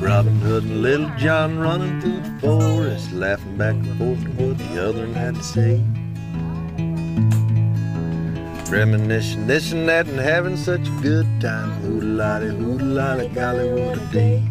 Robin Hood and Little John running through the forest, laughing back and forth at what the other one had to say. Reminiscing this and that and having such a good time. Hoodalotty, hoodalolly, golly, what a day.